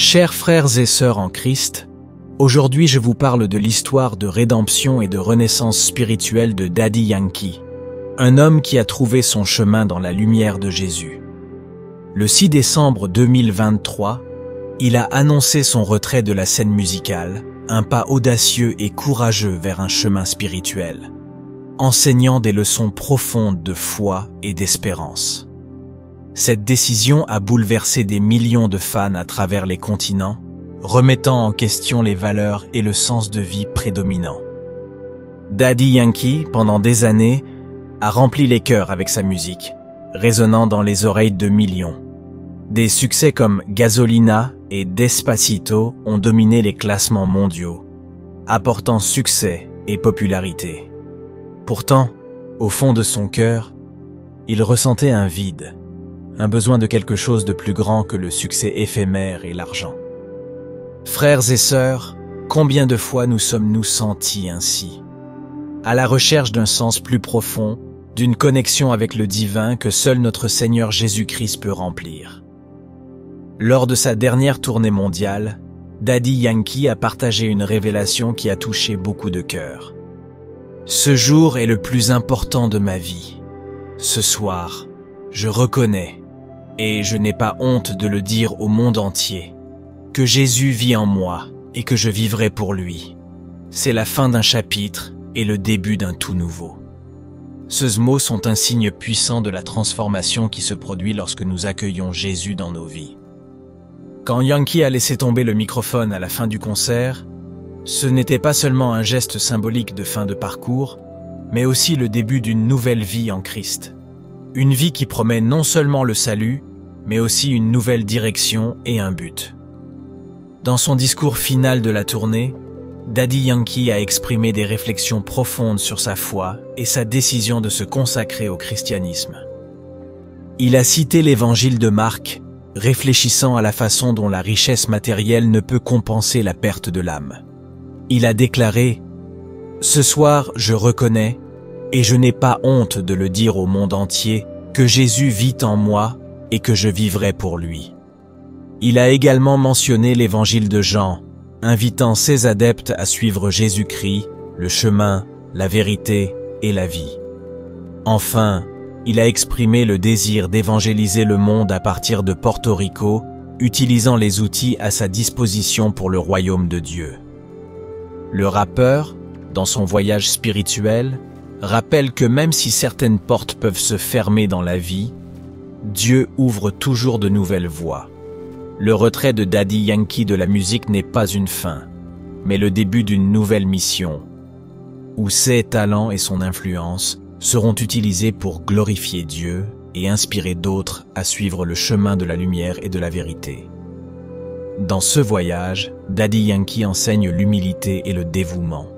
Chers frères et sœurs en Christ, aujourd'hui je vous parle de l'histoire de rédemption et de renaissance spirituelle de Daddy Yankee, un homme qui a trouvé son chemin dans la lumière de Jésus. Le 6 décembre 2023, il a annoncé son retrait de la scène musicale, un pas audacieux et courageux vers un chemin spirituel, enseignant des leçons profondes de foi et d'espérance. Cette décision a bouleversé des millions de fans à travers les continents, remettant en question les valeurs et le sens de vie prédominant. Daddy Yankee, pendant des années, a rempli les cœurs avec sa musique, résonnant dans les oreilles de millions. Des succès comme Gasolina et Despacito ont dominé les classements mondiaux, apportant succès et popularité. Pourtant, au fond de son cœur, il ressentait un vide, un besoin de quelque chose de plus grand que le succès éphémère et l'argent. Frères et sœurs, combien de fois nous sommes-nous sentis ainsi? À la recherche d'un sens plus profond, d'une connexion avec le divin que seul notre Seigneur Jésus-Christ peut remplir. Lors de sa dernière tournée mondiale, Daddy Yankee a partagé une révélation qui a touché beaucoup de cœurs. Ce jour est le plus important de ma vie. Ce soir, je reconnais et je n'ai pas honte de le dire au monde entier, que Jésus vit en moi et que je vivrai pour lui. C'est la fin d'un chapitre et le début d'un tout nouveau. Ces mots sont un signe puissant de la transformation qui se produit lorsque nous accueillons Jésus dans nos vies. Quand Yankee a laissé tomber le microphone à la fin du concert, ce n'était pas seulement un geste symbolique de fin de parcours, mais aussi le début d'une nouvelle vie en Christ. Une vie qui promet non seulement le salut, mais aussi une nouvelle direction et un but. Dans son discours final de la tournée, Daddy Yankee a exprimé des réflexions profondes sur sa foi et sa décision de se consacrer au christianisme. Il a cité l'évangile de Marc, réfléchissant à la façon dont la richesse matérielle ne peut compenser la perte de l'âme. Il a déclaré « Ce soir, je reconnais, et je n'ai pas honte de le dire au monde entier, que Jésus vit en moi et que je vivrai pour lui. Il a également mentionné l'évangile de Jean, invitant ses adeptes à suivre Jésus-Christ, le chemin, la vérité et la vie. Enfin, il a exprimé le désir d'évangéliser le monde à partir de Porto Rico, utilisant les outils à sa disposition pour le royaume de Dieu. Le rappeur, dans son voyage spirituel, rappelle que même si certaines portes peuvent se fermer dans la vie, Dieu ouvre toujours de nouvelles voies. Le retrait de Daddy Yankee de la musique n'est pas une fin, mais le début d'une nouvelle mission, où ses talents et son influence seront utilisés pour glorifier Dieu et inspirer d'autres à suivre le chemin de la lumière et de la vérité. Dans ce voyage, Daddy Yankee enseigne l'humilité et le dévouement.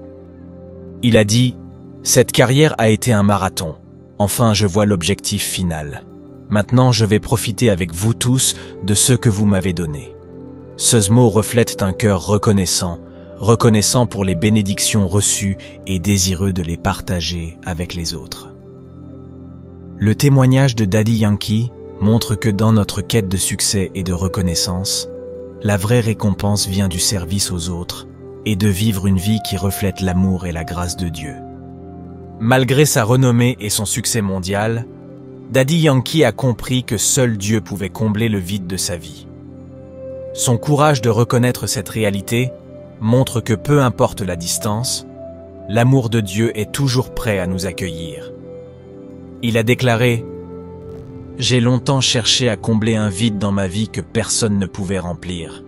Il a dit « Cette carrière a été un marathon. Enfin, je vois l'objectif final. » Maintenant, je vais profiter avec vous tous de ce que vous m'avez donné. Ce mot reflète un cœur reconnaissant, reconnaissant pour les bénédictions reçues et désireux de les partager avec les autres. Le témoignage de Daddy Yankee montre que dans notre quête de succès et de reconnaissance, la vraie récompense vient du service aux autres et de vivre une vie qui reflète l'amour et la grâce de Dieu. Malgré sa renommée et son succès mondial, Daddy Yankee a compris que seul Dieu pouvait combler le vide de sa vie. Son courage de reconnaître cette réalité montre que peu importe la distance, l'amour de Dieu est toujours prêt à nous accueillir. Il a déclaré « J'ai longtemps cherché à combler un vide dans ma vie que personne ne pouvait remplir,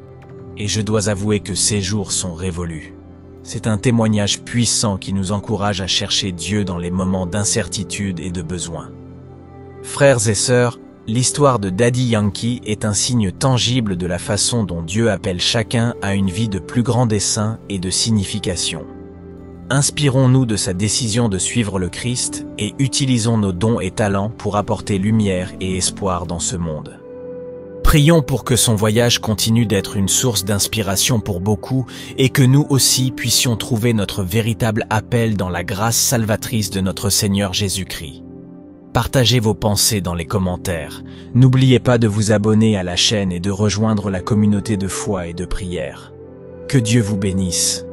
et je dois avouer que ces jours sont révolus. C'est un témoignage puissant qui nous encourage à chercher Dieu dans les moments d'incertitude et de besoin. Frères et sœurs, l'histoire de Daddy Yankee est un signe tangible de la façon dont Dieu appelle chacun à une vie de plus grand dessein et de signification. Inspirons-nous de sa décision de suivre le Christ et utilisons nos dons et talents pour apporter lumière et espoir dans ce monde. Prions pour que son voyage continue d'être une source d'inspiration pour beaucoup et que nous aussi puissions trouver notre véritable appel dans la grâce salvatrice de notre Seigneur Jésus-Christ. Partagez vos pensées dans les commentaires. N'oubliez pas de vous abonner à la chaîne et de rejoindre la communauté de foi et de prière. Que Dieu vous bénisse.